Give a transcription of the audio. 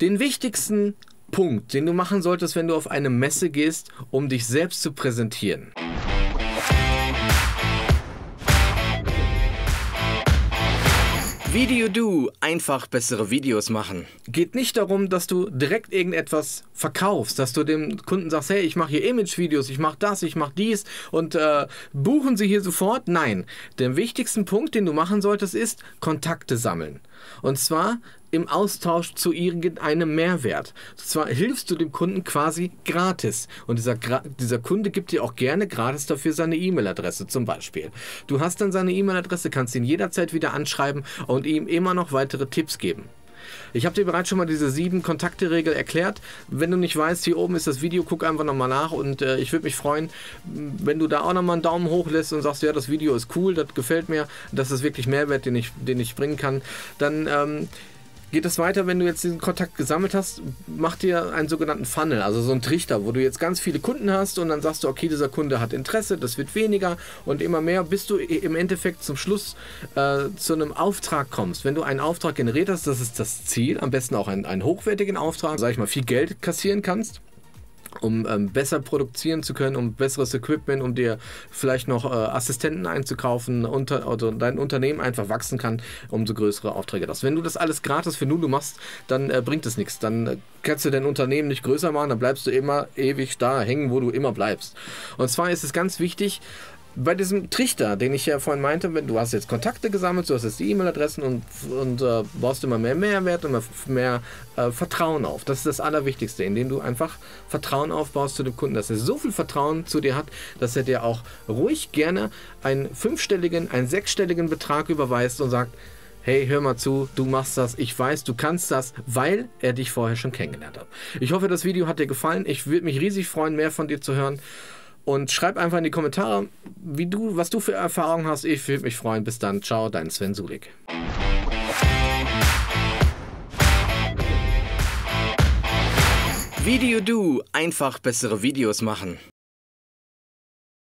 Den wichtigsten Punkt, den du machen solltest, wenn du auf eine Messe gehst, um dich selbst zu präsentieren. Video Do, einfach bessere Videos machen. Geht nicht darum, dass du direkt irgendetwas verkaufst, dass du dem Kunden sagst, hey, ich mache hier Image-Videos, ich mache das, ich mache dies und äh, buchen sie hier sofort. Nein, der wichtigste Punkt, den du machen solltest, ist Kontakte sammeln. Und zwar im Austausch zu irgendeinem Mehrwert. Zwar hilfst du dem Kunden quasi gratis. Und dieser, dieser Kunde gibt dir auch gerne gratis dafür seine E-Mail-Adresse zum Beispiel. Du hast dann seine E-Mail-Adresse, kannst ihn jederzeit wieder anschreiben und ihm immer noch weitere Tipps geben. Ich habe dir bereits schon mal diese sieben Kontakte-Regel erklärt. Wenn du nicht weißt, hier oben ist das Video, guck einfach nochmal nach und äh, ich würde mich freuen, wenn du da auch nochmal einen Daumen hoch lässt und sagst, ja, das Video ist cool, das gefällt mir, das ist wirklich Mehrwert, den ich, den ich bringen kann. Dann ähm, geht es weiter, wenn du jetzt diesen Kontakt gesammelt hast, mach dir einen sogenannten Funnel, also so einen Trichter, wo du jetzt ganz viele Kunden hast und dann sagst du, okay, dieser Kunde hat Interesse, das wird weniger und immer mehr, bis du im Endeffekt zum Schluss äh, zu einem Auftrag kommst. Wenn du einen Auftrag generiert hast, das ist das Ziel, am besten auch einen, einen hochwertigen Auftrag, sag ich mal, viel Geld kassieren kannst um ähm, besser produzieren zu können, um besseres Equipment, um dir vielleicht noch äh, Assistenten einzukaufen, unter, also dein Unternehmen einfach wachsen kann, umso größere Aufträge das. Wenn du das alles gratis für Nulu machst, dann äh, bringt es nichts. Dann äh, kannst du dein Unternehmen nicht größer machen, dann bleibst du immer ewig da hängen, wo du immer bleibst. Und zwar ist es ganz wichtig, bei diesem Trichter, den ich ja vorhin meinte, du hast jetzt Kontakte gesammelt, du hast jetzt die E-Mail-Adressen und, und äh, baust immer mehr Mehrwert und mehr äh, Vertrauen auf. Das ist das Allerwichtigste, indem du einfach Vertrauen aufbaust zu dem Kunden, dass er so viel Vertrauen zu dir hat, dass er dir auch ruhig gerne einen fünfstelligen, einen sechsstelligen Betrag überweist und sagt, hey, hör mal zu, du machst das, ich weiß, du kannst das, weil er dich vorher schon kennengelernt hat. Ich hoffe, das Video hat dir gefallen. Ich würde mich riesig freuen, mehr von dir zu hören. Und schreib einfach in die Kommentare, wie du, was du für Erfahrungen hast. Ich würde mich freuen. Bis dann. Ciao, dein Sven Sulik. Video Do. Einfach bessere Videos machen.